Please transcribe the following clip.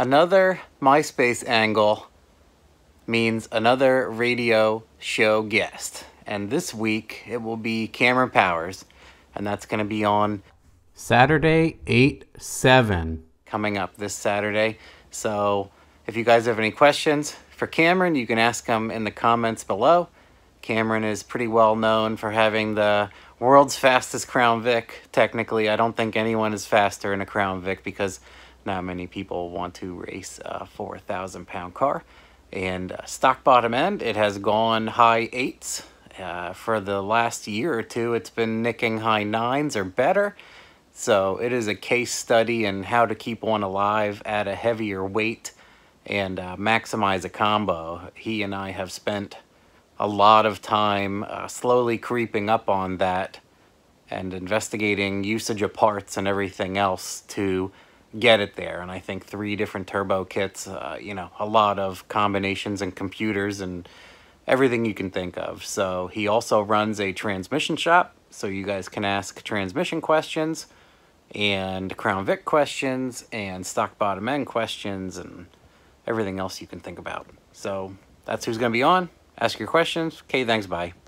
another MySpace angle means another radio show guest. And this week it will be Cameron Powers, and that's going to be on Saturday 8 7 coming up this Saturday. So if you guys have any questions for Cameron, you can ask them in the comments below. Cameron is pretty well known for having the world's fastest Crown Vic. Technically, I don't think anyone is faster in a Crown Vic because not many people want to race a 4,000 pound car. And uh, stock bottom end, it has gone high eights. Uh, for the last year or two, it's been nicking high nines or better. So it is a case study in how to keep one alive at a heavier weight and uh, maximize a combo. He and I have spent a lot of time uh, slowly creeping up on that and investigating usage of parts and everything else to get it there. And I think three different turbo kits, uh, you know, a lot of combinations and computers and everything you can think of. So he also runs a transmission shop, so you guys can ask transmission questions and Crown Vic questions and stock bottom end questions and everything else you can think about. So that's who's going to be on. Ask your questions. Okay, thanks, bye.